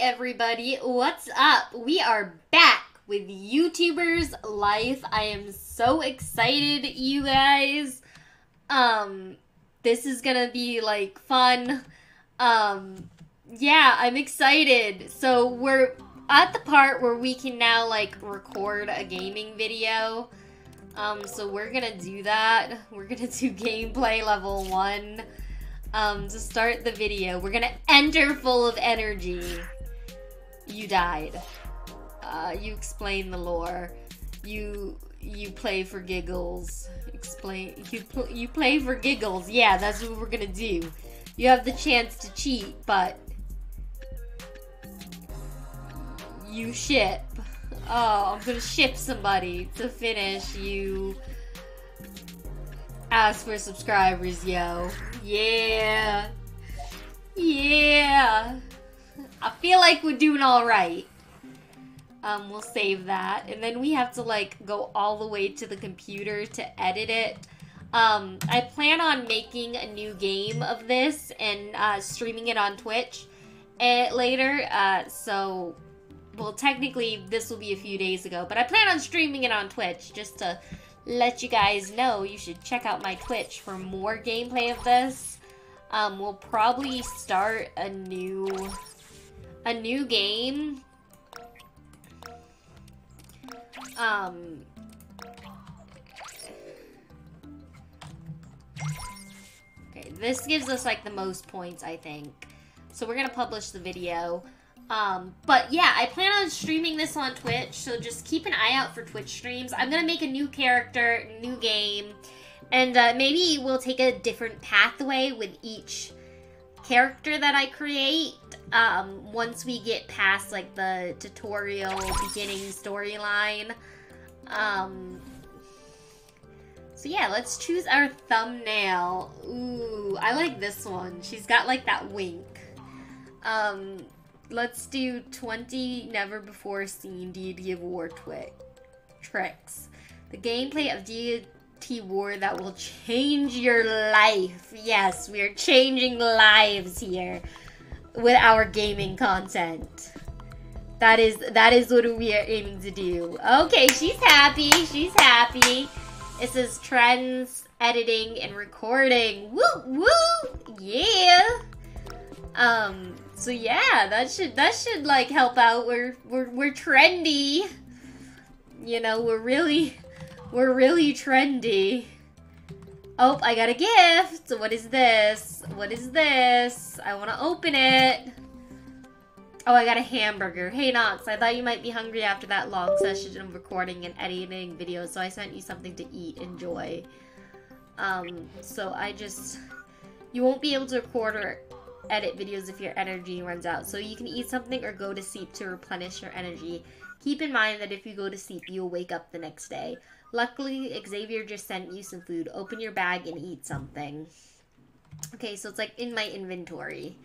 everybody, what's up? We are back with YouTubers Life. I am so excited, you guys. Um, this is gonna be like fun. Um, yeah, I'm excited. So we're at the part where we can now like record a gaming video. Um, so we're gonna do that. We're gonna do gameplay level one. Um, to start the video, we're gonna enter full of energy. You died. Uh, you explain the lore. You you play for giggles. Explain. You pl- you play for giggles. Yeah, that's what we're gonna do. You have the chance to cheat, but you ship. Oh, I'm gonna ship somebody to finish. You ask for subscribers, yo. Yeah. Yeah. I feel like we're doing all right. Um, we'll save that. And then we have to like go all the way to the computer to edit it. Um, I plan on making a new game of this and uh, streaming it on Twitch uh, later. Uh, so, well, technically this will be a few days ago, but I plan on streaming it on Twitch just to let you guys know you should check out my Twitch for more gameplay of this. Um, we'll probably start a new a new game. Um Okay, this gives us like the most points, I think. So we're gonna publish the video. Um, but yeah, I plan on streaming this on Twitch, so just keep an eye out for Twitch streams. I'm gonna make a new character, new game, and uh, maybe we'll take a different pathway with each character that I create. Um, once we get past like the tutorial beginning storyline. Um, so yeah, let's choose our thumbnail. Ooh, I like this one. She's got like that wink. Um, let's do 20 never before seen Deity of War twi- tricks. The gameplay of Deity T war that will change your life. Yes, we are changing lives here with our gaming content. That is that is what we are aiming to do. Okay, she's happy. She's happy. It says trends, editing, and recording. Woo woo! Yeah. Um, so yeah, that should that should like help out. We're we're we're trendy. You know, we're really we're really trendy. Oh, I got a gift. What is this? What is this? I want to open it. Oh, I got a hamburger. Hey, Knox, I thought you might be hungry after that long session of recording and editing videos, so I sent you something to eat. Enjoy. Um, so I just... You won't be able to record or edit videos if your energy runs out. So you can eat something or go to sleep to replenish your energy. Keep in mind that if you go to sleep, you'll wake up the next day. Luckily, Xavier just sent you some food. Open your bag and eat something. Okay, so it's like in my inventory.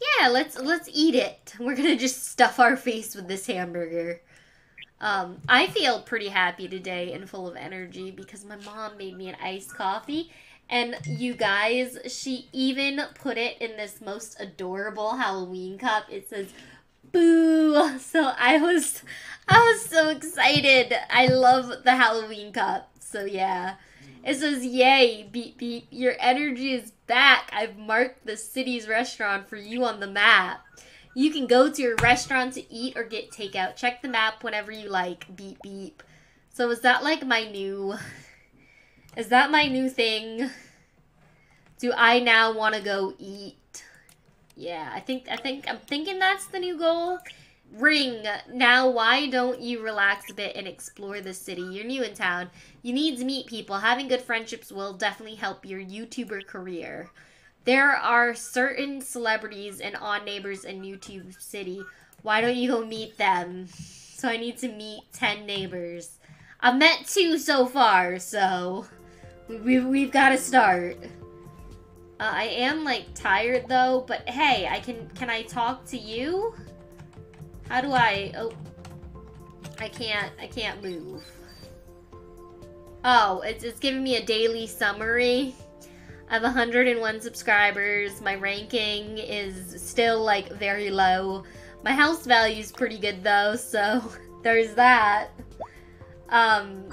Yeah, let's let's eat it. We're gonna just stuff our face with this hamburger. Um, I feel pretty happy today and full of energy because my mom made me an iced coffee and you guys, she even put it in this most adorable Halloween cup. It says boo. So I was I was so excited. I love the Halloween cup. So yeah. It says, Yay, beep beep, your energy is back. I've marked the city's restaurant for you on the map. You can go to your restaurant to eat or get takeout. Check the map whenever you like. Beep beep. So is that like my new Is that my new thing? Do I now want to go eat? Yeah, I think I think I'm thinking that's the new goal. Ring, now why don't you relax a bit and explore the city? You're new in town. You need to meet people. Having good friendships will definitely help your YouTuber career. There are certain celebrities and odd neighbors in YouTube City. Why don't you go meet them? So I need to meet 10 neighbors. I've met two so far, so we, we've got to start. Uh, I am like tired though, but hey, I can can I talk to you? How do I oh I can't I can't move. Oh, it's it's giving me a daily summary. I have 101 subscribers. My ranking is still like very low, My house value is pretty good though, so there's that. Um,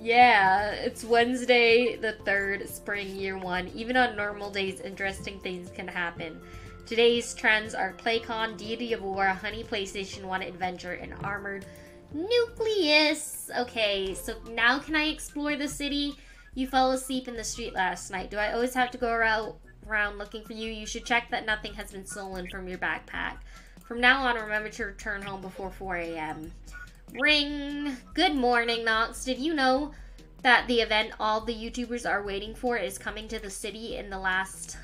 yeah, it's Wednesday the 3rd, spring year 1. Even on normal days, interesting things can happen. Today's trends are PlayCon, Deity of War, Honey PlayStation 1 Adventure, and Armored Nucleus. Okay, so now can I explore the city? You fell asleep in the street last night. Do I always have to go around, around looking for you? You should check that nothing has been stolen from your backpack. From now on, remember to return home before 4 a.m. Ring. Good morning, Knox. Did you know that the event all the YouTubers are waiting for is coming to the city in the last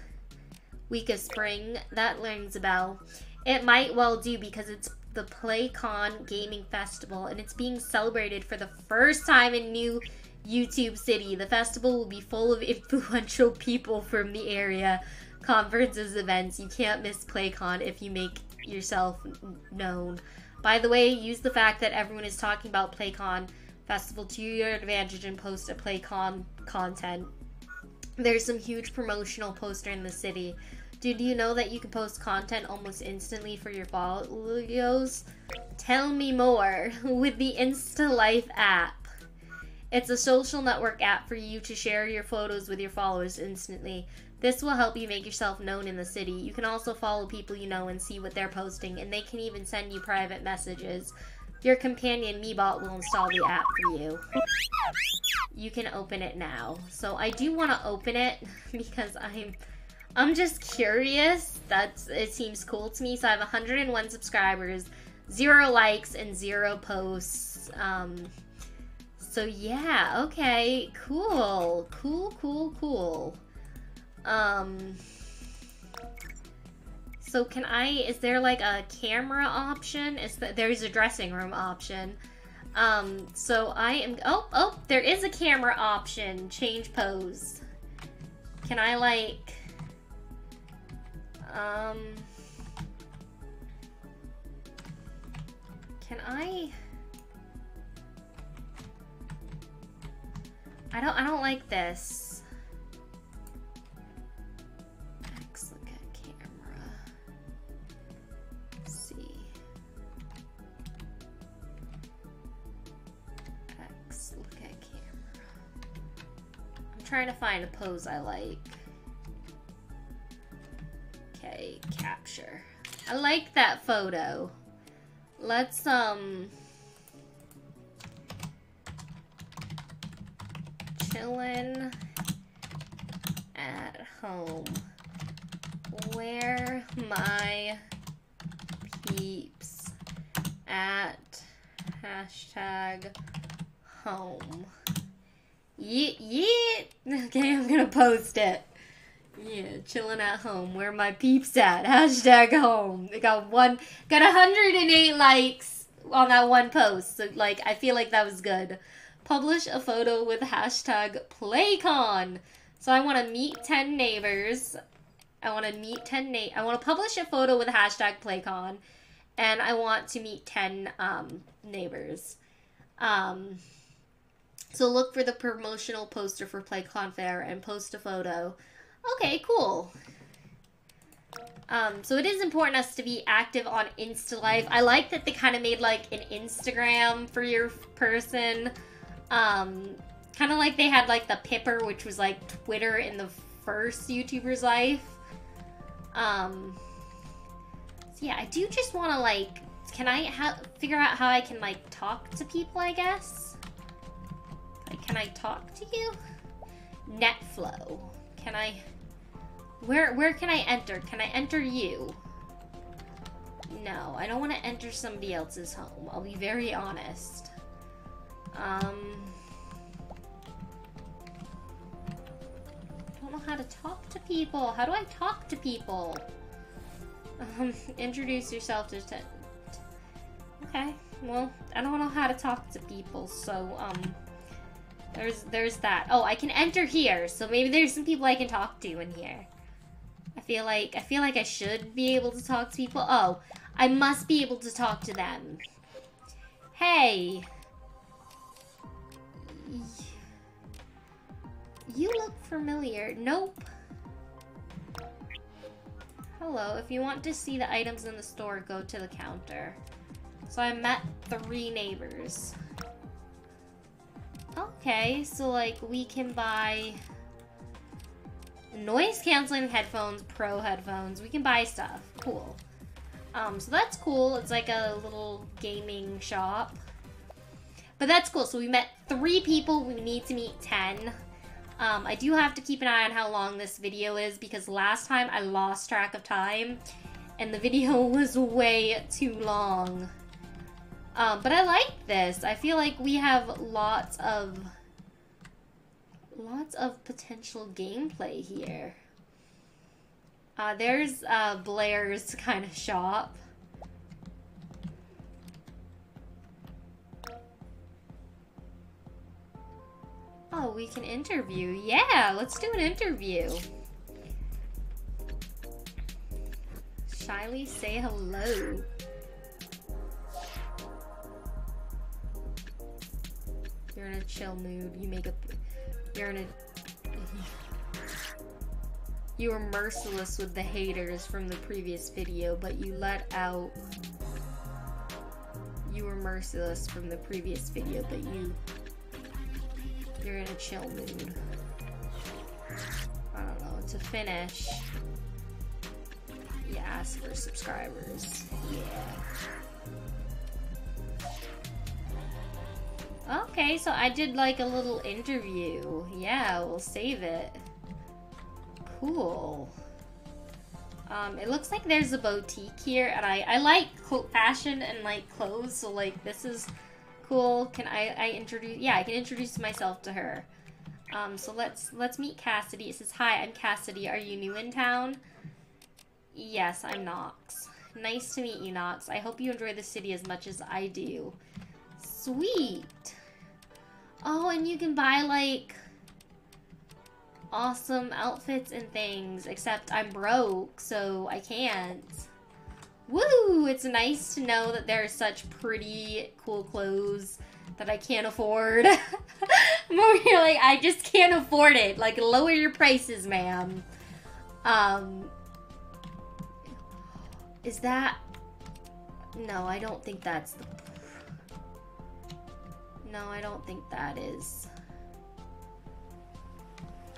week of spring? That rings a bell. It might well do because it's the PlayCon Gaming Festival and it's being celebrated for the first time in New YouTube City. The festival will be full of influential people from the area, conferences, events. You can't miss PlayCon if you make yourself known. By the way, use the fact that everyone is talking about PlayCon Festival to your advantage and post a PlayCon content. There's some huge promotional poster in the city. Did you know that you can post content almost instantly for your followers? Tell me more with the InstaLife app. It's a social network app for you to share your photos with your followers instantly. This will help you make yourself known in the city. You can also follow people you know and see what they're posting, and they can even send you private messages. Your companion Meebot will install the app for you. You can open it now. So I do want to open it because I'm I'm just curious. That's it seems cool to me. So I have 101 subscribers, zero likes, and zero posts. Um, so yeah, okay, cool, cool, cool, cool. Um, so can I, is there like a camera option? Is that, there's a dressing room option. Um, so I am, oh, oh, there is a camera option, change pose. Can I like, um, can I, I don't, I don't like this. Trying to find a pose I like. Okay, capture. I like that photo. Let's, um... Chillin' at home. Where my peeps at hashtag home. Yeet, yeet. Okay, I'm gonna post it. Yeah, chilling at home. Where my peeps at? Hashtag home. They got one, got 108 likes on that one post. So, like, I feel like that was good. Publish a photo with hashtag PlayCon. So I want to meet 10 neighbors. I want to meet 10 na- I want to publish a photo with hashtag PlayCon. And I want to meet 10 um, neighbors. Um, so look for the promotional poster for PlayCon Fair and post a photo. Okay, cool. Um, so it is important us to be active on InstaLife. I like that they kind of made like an Instagram for your person. Um, kind of like they had like the Pipper, which was like Twitter in the first YouTuber's life. Um, so yeah, I do just want to like, can I figure out how I can like talk to people, I guess? Can I talk to you? Netflow. Can I... Where, where can I enter? Can I enter you? No, I don't want to enter somebody else's home. I'll be very honest. Um... I don't know how to talk to people. How do I talk to people? Um, introduce yourself to... Okay, well, I don't know how to talk to people, so, um... There's there's that. Oh, I can enter here, so maybe there's some people I can talk to in here. I feel like I feel like I should be able to talk to people. Oh, I must be able to talk to them. Hey. You look familiar. Nope. Hello, if you want to see the items in the store, go to the counter. So I met three neighbors. Okay, so like we can buy noise canceling headphones, pro headphones. We can buy stuff. Cool. Um, so that's cool. It's like a little gaming shop. But that's cool. So we met three people. We need to meet 10. Um, I do have to keep an eye on how long this video is because last time I lost track of time and the video was way too long. Um, but I like this. I feel like we have lots of lots of potential gameplay here. Uh, there's uh, Blair's kind of shop. Oh, we can interview. Yeah, let's do an interview. Shyly say hello. Chill mood. You make a. You're in a. You were merciless with the haters from the previous video, but you let out. You were merciless from the previous video, but you you're in a chill mood. I don't know, to finish, you ask for subscribers. Yeah. Okay, so I did like a little interview. Yeah, we'll save it. Cool. Um, it looks like there's a boutique here, and I, I like fashion and like clothes, so like this is Cool. Can I, I introduce? Yeah, I can introduce myself to her. Um, so let's let's meet Cassidy. It says, "Hi, I'm Cassidy. Are you new in town?" Yes, I'm Knox. Nice to meet you, Knox. I hope you enjoy the city as much as I do. Sweet. Oh, and you can buy like awesome outfits and things. Except I'm broke, so I can't. Woo! It's nice to know that there are such pretty, cool clothes that I can't afford. Over here like, I just can't afford it. Like, lower your prices, ma'am. Um, is that... No, I don't think that's the... No, I don't think that is...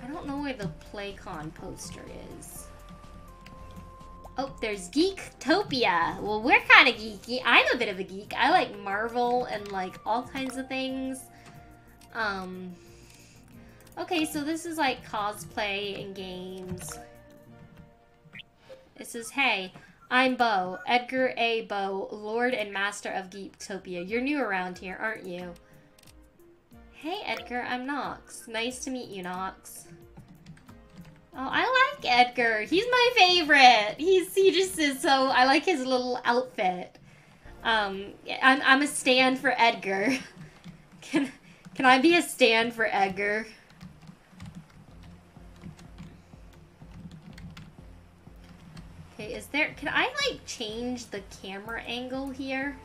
I don't know where the PlayCon poster is. Oh, there's Geektopia. Well, we're kind of geeky. I'm a bit of a geek. I like Marvel and like all kinds of things. Um. Okay, so this is like cosplay and games. It says, "Hey, I'm Bo, Edgar A. Bo, Lord and Master of Geektopia. You're new around here, aren't you?" Hey, Edgar. I'm Knox. Nice to meet you, Knox. Oh, I like Edgar. He's my favorite. He's he just is so. I like his little outfit. Um, I'm I'm a stand for Edgar. Can can I be a stand for Edgar? Okay, is there? Can I like change the camera angle here?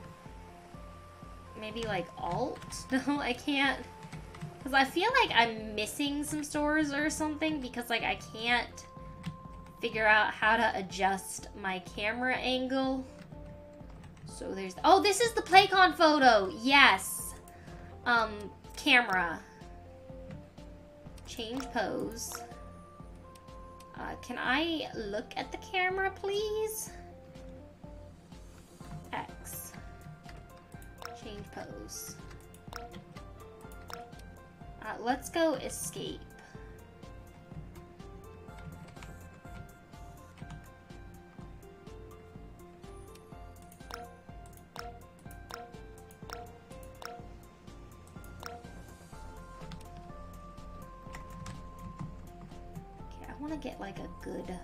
Maybe like Alt? No, I can't. Because I feel like I'm missing some stores or something because like I can't figure out how to adjust my camera angle. So there's, oh, this is the PlayCon photo. Yes. Um, camera. Change pose. Uh, can I look at the camera, please? X. Change pose. Let's go escape. Okay, I want to get like a good...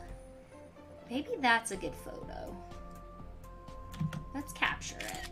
Maybe that's a good photo. Let's capture it.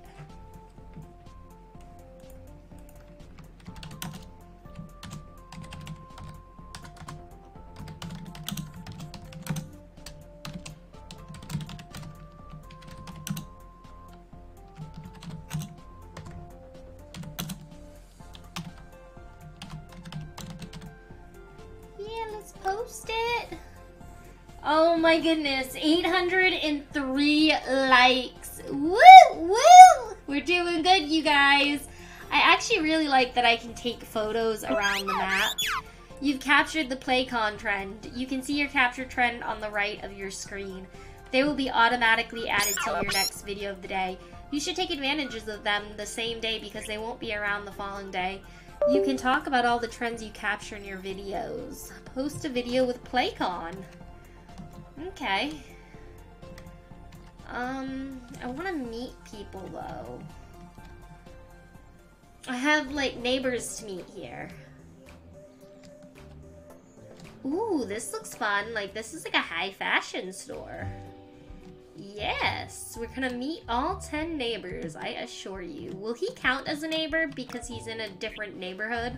Oh my goodness, 803 likes. Woo, woo! We're doing good, you guys. I actually really like that I can take photos around the map. You've captured the PlayCon trend. You can see your capture trend on the right of your screen. They will be automatically added to your next video of the day. You should take advantages of them the same day because they won't be around the following day. You can talk about all the trends you capture in your videos. Post a video with PlayCon. Okay. Um, I want to meet people though. I have like neighbors to meet here. Ooh, this looks fun. Like this is like a high fashion store. Yes, we're gonna meet all 10 neighbors, I assure you. Will he count as a neighbor because he's in a different neighborhood?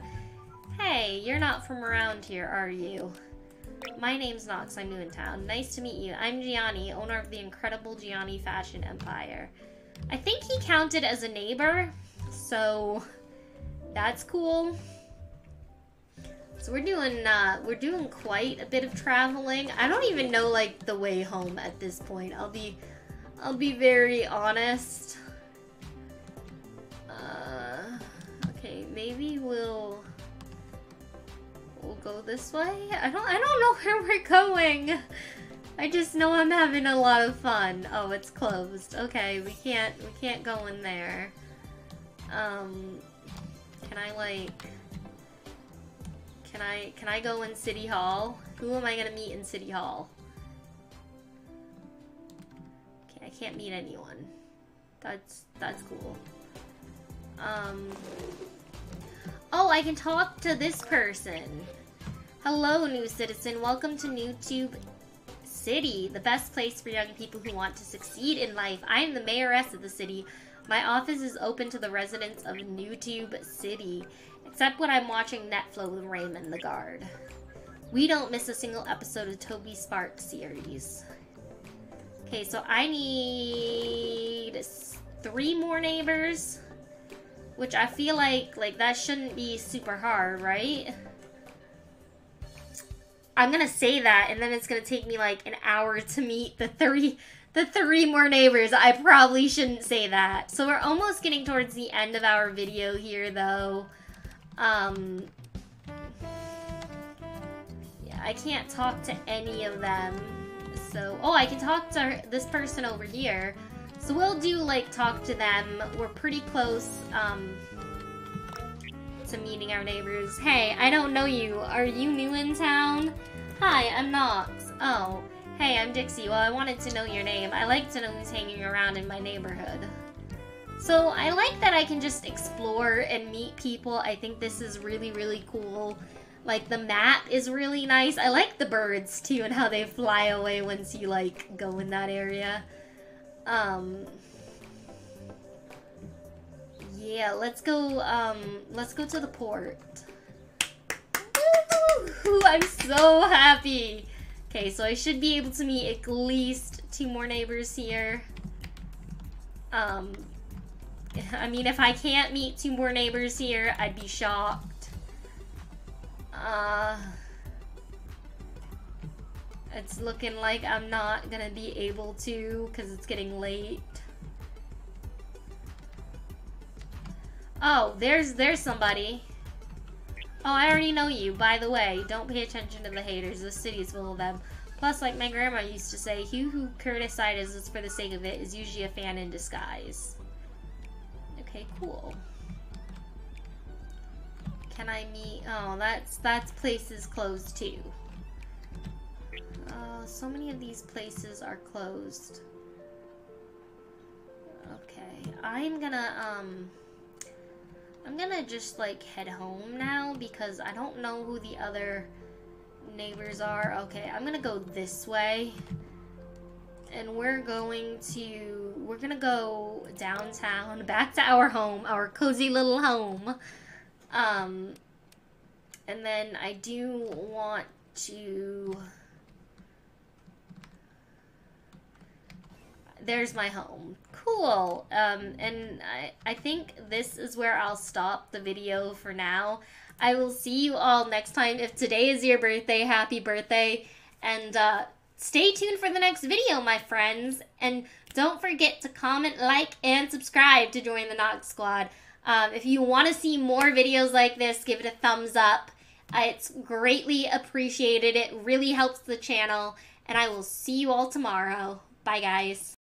Hey, you're not from around here, are you? My name's Knox. I'm new in town. Nice to meet you. I'm Gianni, owner of the incredible Gianni Fashion Empire. I think he counted as a neighbor, so that's cool. So we're doing uh, we're doing quite a bit of traveling. I don't even know like the way home at this point. I'll be I'll be very honest. Uh, okay, maybe we'll we'll go this way. I don't I don't know where we're going. I just know I'm having a lot of fun. Oh, it's closed. Okay, we can't we can't go in there. Um, can I like? Can I can I go in City Hall? Who am I gonna meet in City Hall? Okay, I can't meet anyone. That's that's cool. Um. Oh, I can talk to this person. Hello, new citizen. Welcome to NewTube City, the best place for young people who want to succeed in life. I am the mayoress of the city. My office is open to the residents of NewTube City, except when I'm watching Netflix with Raymond the Guard. We don't miss a single episode of Toby Sparks series. Okay, so I need three more neighbors, which I feel like like that shouldn't be super hard, right? I'm gonna say that, and then it's gonna take me like an hour to meet the three the three more neighbors. I probably shouldn't say that. So we're almost getting towards the end of our video here, though. Um, yeah, I can't talk to any of them. So, oh, I can talk to this person over here. So we'll do, like, talk to them. We're pretty close, um, to meeting our neighbors. Hey, I don't know you. Are you new in town? Hi, I'm Knox. Oh, Hey, I'm Dixie. Well, I wanted to know your name. I like to know who's hanging around in my neighborhood. So I like that I can just explore and meet people. I think this is really, really cool. Like, the map is really nice. I like the birds, too, and how they fly away once you, like, go in that area. Um... Yeah, let's go, um, let's go to the port. I'm so happy! Okay, so I should be able to meet at least two more neighbors here. Um, I mean, if I can't meet two more neighbors here, I'd be shocked. Uh, it's looking like I'm not gonna be able to because it's getting late. Oh, there's there's somebody. Oh, I already know you. By the way, don't pay attention to the haters. The city is full of them. Plus, like my grandma used to say, he who criticizes for the sake of it is usually a fan in disguise. Okay, cool. Can I meet... Oh, that's, that's places closed too. Uh, so many of these places are closed. Okay, I'm gonna, um... I'm gonna just like head home now because I don't know who the other neighbors are. Okay, I'm gonna go this way. And we're going to, we're gonna go downtown, back to our home, our cozy little home. Um, and then I do want to, there's my home cool. Um, and I, I think this is where I'll stop the video for now. I will see you all next time. If today is your birthday, happy birthday. And uh, stay tuned for the next video, my friends. And don't forget to comment, like, and subscribe to join the Knox Squad. Um, if you want to see more videos like this, give it a thumbs up. Uh, it's greatly appreciated. It really helps the channel. And I will see you all tomorrow. Bye, guys.